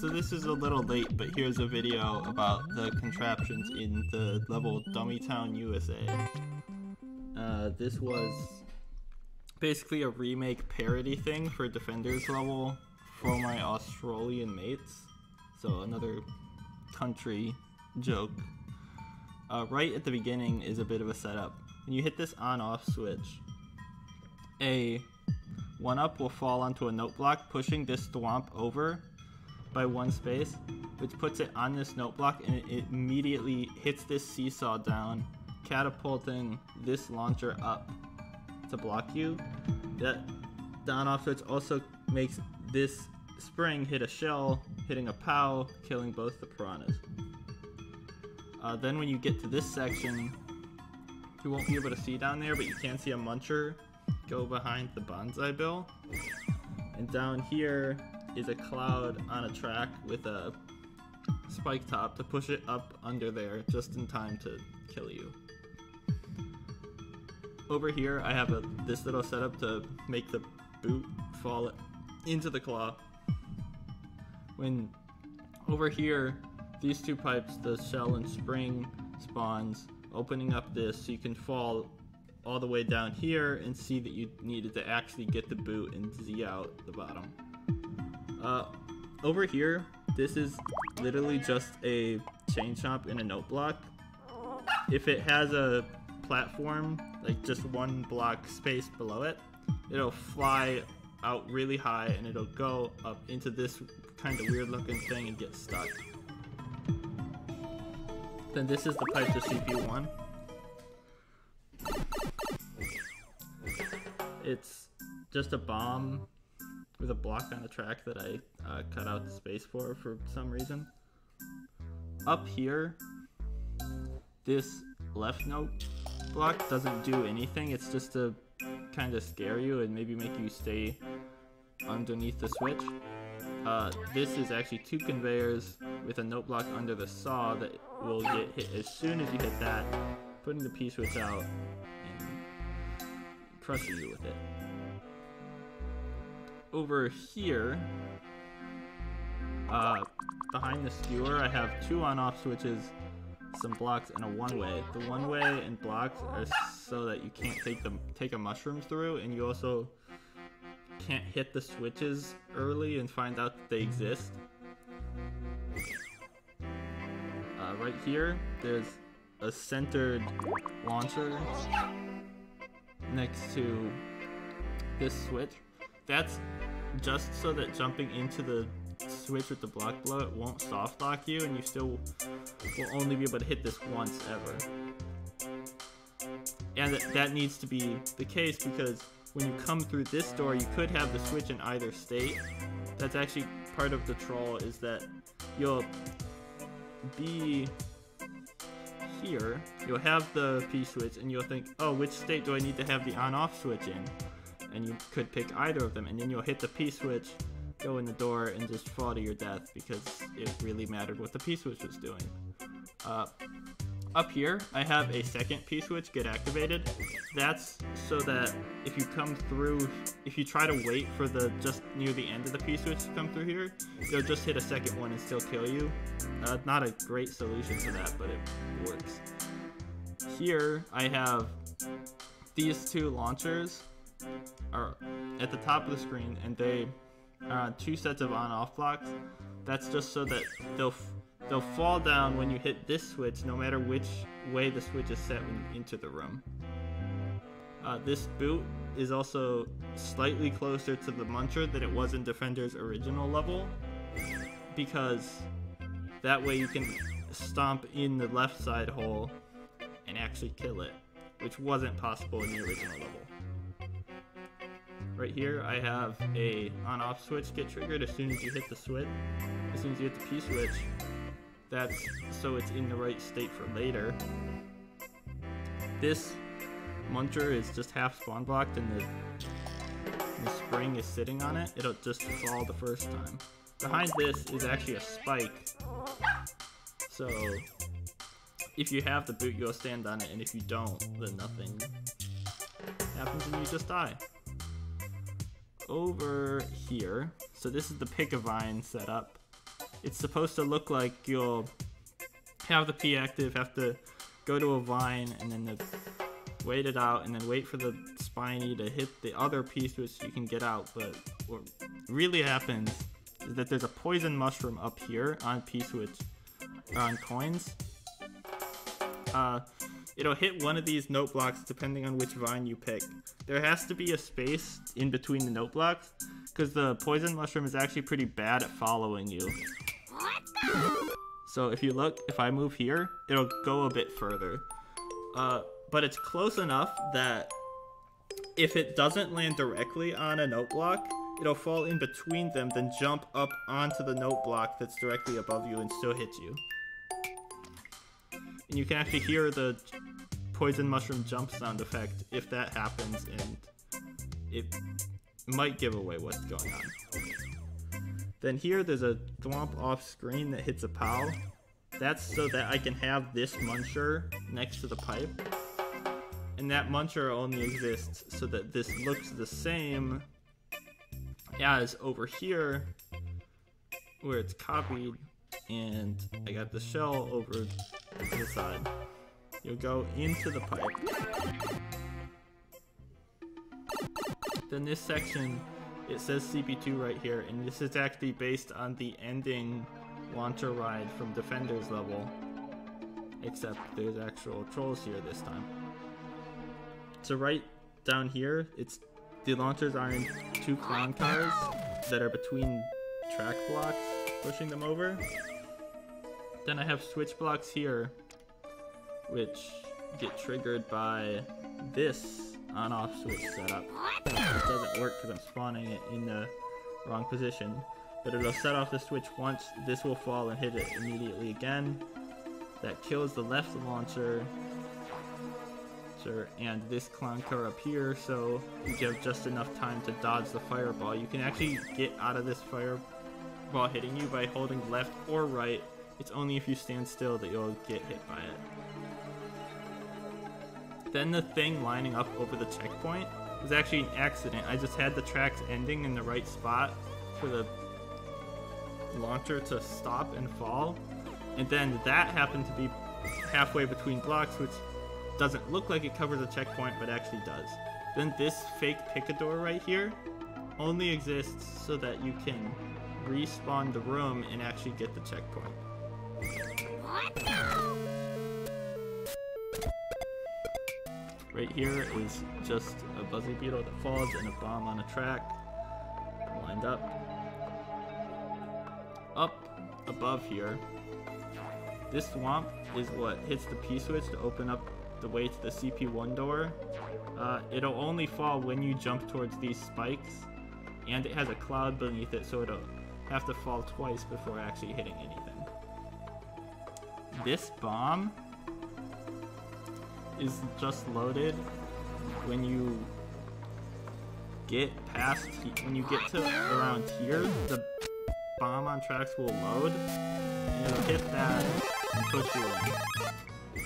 So this is a little late, but here's a video about the contraptions in the level Dummytown USA. Uh, this was basically a remake parody thing for Defenders level for my Australian mates. So another country joke. Uh, right at the beginning is a bit of a setup. When you hit this on-off switch, a one-up will fall onto a note block, pushing this thwomp over by one space, which puts it on this note block and it immediately hits this seesaw down, catapulting this launcher up to block you. That down off switch also makes this spring hit a shell, hitting a POW, killing both the piranhas. Uh, then when you get to this section, you won't be able to see down there, but you can see a muncher go behind the bonsai bill. And down here is a cloud on a track with a spike top to push it up under there just in time to kill you. Over here, I have a this little setup to make the boot fall into the claw. When over here, these two pipes, the shell and spring spawns, opening up this so you can fall all the way down here and see that you needed to actually get the boot and Z out the bottom. Uh, over here, this is literally just a chain chomp in a note block. If it has a platform, like just one block space below it, it'll fly out really high and it'll go up into this kind of weird looking thing and get stuck. Then this is the pipe to CPU1. It's just a bomb with a block on the track that I uh, cut out the space for for some reason. Up here, this left note block doesn't do anything. It's just to kind of scare you and maybe make you stay underneath the switch. Uh, this is actually two conveyors with a note block under the saw that will get hit as soon as you hit that, putting the P-switch out and crushing you with it over here, uh, behind the skewer, I have two on-off switches, some blocks, and a one-way. The one-way and blocks are so that you can't take them take a mushroom through, and you also can't hit the switches early and find out that they exist. Uh, right here, there's a centered launcher next to this switch. That's just so that jumping into the switch with the block below it won't soft lock you and you still will only be able to hit this once ever. And that, that needs to be the case because when you come through this door you could have the switch in either state. That's actually part of the troll is that you'll be here, you'll have the P switch and you'll think, oh, which state do I need to have the on off switch in? And you could pick either of them, and then you'll hit the P switch, go in the door, and just fall to your death because it really mattered what the P switch was doing. Uh, up here, I have a second P switch get activated. That's so that if you come through, if you try to wait for the just near the end of the P switch to come through here, you'll just hit a second one and still kill you. Uh, not a great solution to that, but it works. Here, I have these two launchers are at the top of the screen and they are on two sets of on-off blocks. That's just so that they'll they'll fall down when you hit this switch, no matter which way the switch is set when you enter the room. Uh, this boot is also slightly closer to the Muncher than it was in Defender's original level, because that way you can stomp in the left side hole and actually kill it, which wasn't possible in the original level. Right here, I have a on-off switch get triggered as soon as you hit the switch. As soon as you hit the P switch, that's so it's in the right state for later. This muncher is just half spawn blocked and the, the spring is sitting on it. It'll just fall the first time. Behind this is actually a spike. So if you have the boot, you'll stand on it, and if you don't, then nothing happens and you just die over here. So this is the pick a vine setup. it's supposed to look like you'll have the P active, have to go to a vine, and then the, wait it out, and then wait for the spiny to hit the other piece which you can get out. But what really happens is that there's a poison mushroom up here on P switch, on coins. Uh, it'll hit one of these note blocks depending on which vine you pick. There has to be a space in between the note blocks because the poison mushroom is actually pretty bad at following you. So if you look, if I move here, it'll go a bit further. Uh, but it's close enough that if it doesn't land directly on a note block, it'll fall in between them, then jump up onto the note block that's directly above you and still hit you. And you can actually hear the poison mushroom jump sound effect if that happens, and it might give away what's going on. Then here there's a thwomp off screen that hits a POW. That's so that I can have this muncher next to the pipe. And that muncher only exists so that this looks the same as over here where it's copied and I got the shell over this side. You'll go into the pipe. Then this section, it says CP2 right here, and this is actually based on the ending launcher ride from Defender's level. Except there's actual trolls here this time. So right down here, it's the launchers are in two clown cars that are between track blocks, pushing them over. Then I have switch blocks here, which get triggered by this on-off switch setup. It doesn't work because I'm spawning it in the wrong position. But it'll set off the switch once, this will fall and hit it immediately again. That kills the left launcher, and this clown car up here, so you have just enough time to dodge the fireball. You can actually get out of this fireball hitting you by holding left or right. It's only if you stand still that you'll get hit by it. Then the thing lining up over the checkpoint was actually an accident. I just had the tracks ending in the right spot for the launcher to stop and fall. And then that happened to be halfway between blocks, which doesn't look like it covers a checkpoint, but actually does. Then this fake picador right here only exists so that you can respawn the room and actually get the checkpoint. Right here is just a buzzy beetle that falls and a bomb on a track lined up. Up above here, this thwomp is what hits the P-switch to open up the way to the CP1 door. Uh, it'll only fall when you jump towards these spikes, and it has a cloud beneath it, so it'll have to fall twice before actually hitting anything. This bomb is just loaded when you get past, when you get to around here, the bomb on tracks will load, and it'll hit that and push you in.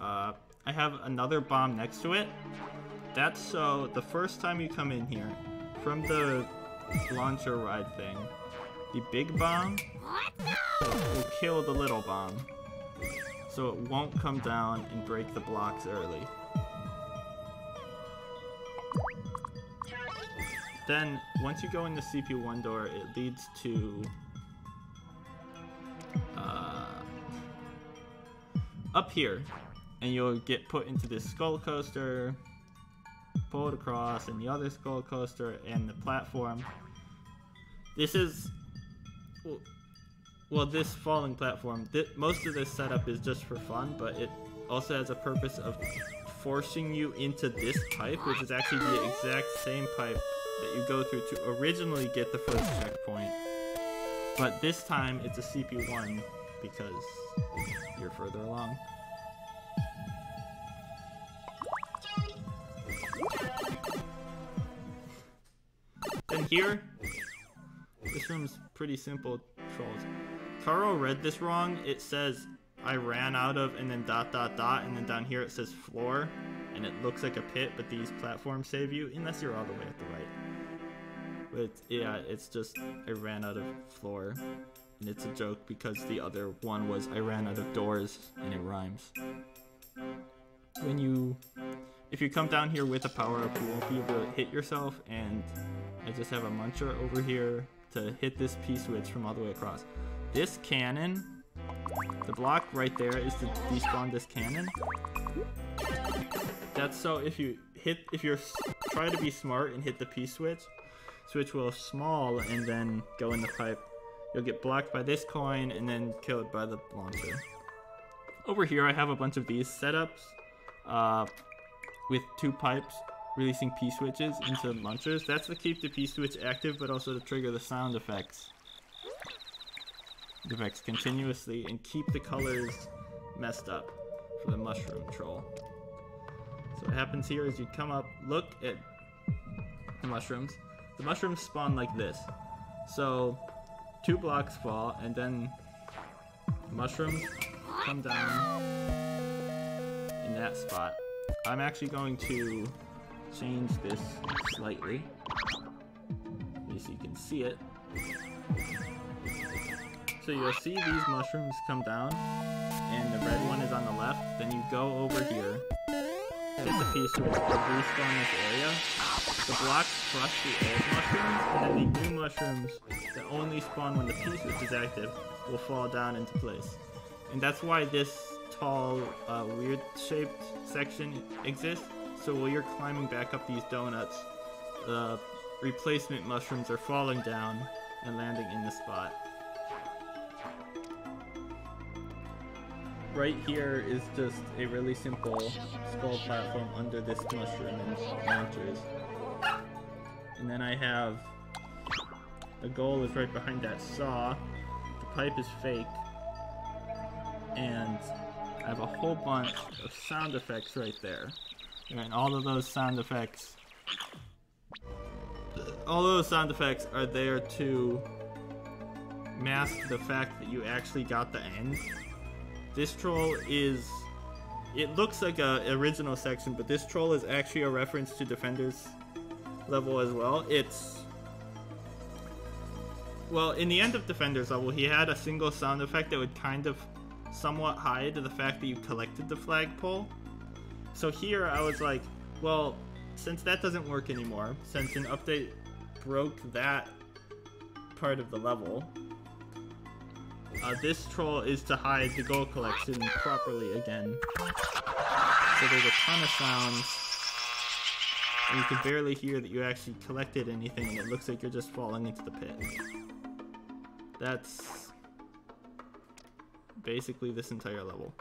Uh, I have another bomb next to it. That's so the first time you come in here, from the launcher ride thing, the big bomb will kill the little bomb. So it won't come down and break the blocks early. Then, once you go in the CP1 door, it leads to... Uh, up here and you'll get put into this skull coaster, pulled across, and the other skull coaster, and the platform. This is, well, this falling platform. Th most of this setup is just for fun, but it also has a purpose of forcing you into this pipe, which is actually the exact same pipe that you go through to originally get the first checkpoint. But this time it's a CP1 because you're further along. Then here, this room's pretty simple, Carl read this wrong. It says I ran out of and then dot dot dot and then down here it says floor and it looks like a pit but these platforms save you unless you're all the way at the right. But yeah, it's just I ran out of floor. And it's a joke because the other one was I ran out of doors and it rhymes. When you if you come down here with a power up, you won't be able to hit yourself and I just have a muncher over here to hit this P-switch from all the way across. This cannon, the block right there is to despawn this cannon. That's so if you hit, if you're try to be smart and hit the P-switch, switch will small and then go in the pipe. You'll get blocked by this coin and then killed by the launcher. Over here I have a bunch of these setups uh, with two pipes releasing P-switches into munchers. That's to keep the P-switch active, but also to trigger the sound effects. Effects continuously and keep the colors messed up for the mushroom troll. So what happens here is you come up, look at the mushrooms. The mushrooms spawn like this. So two blocks fall and then mushrooms come down in that spot. I'm actually going to change this slightly so you can see it. So you'll see these mushrooms come down and the red one is on the left. Then you go over here, hit the piece to respawn this area. The blocks crush the old mushrooms and then the new mushrooms that only spawn when the P-switch is active will fall down into place. And that's why this tall, uh, weird shaped section exists so while you're climbing back up these donuts, the replacement mushrooms are falling down and landing in the spot. Right here is just a really simple skull platform under this mushroom and launchers. And then I have the goal is right behind that saw. The pipe is fake. And I have a whole bunch of sound effects right there. And all of those sound effects, all those sound effects are there to mask the fact that you actually got the end. This troll is, it looks like a original section, but this troll is actually a reference to Defenders level as well. It's, well, in the end of Defenders level, he had a single sound effect that would kind of somewhat hide the fact that you collected the flagpole. So here I was like, well, since that doesn't work anymore, since an update broke that part of the level, uh, this troll is to hide the gold collection properly again. So there's a ton of sounds, and you can barely hear that you actually collected anything, and it looks like you're just falling into the pit. That's basically this entire level.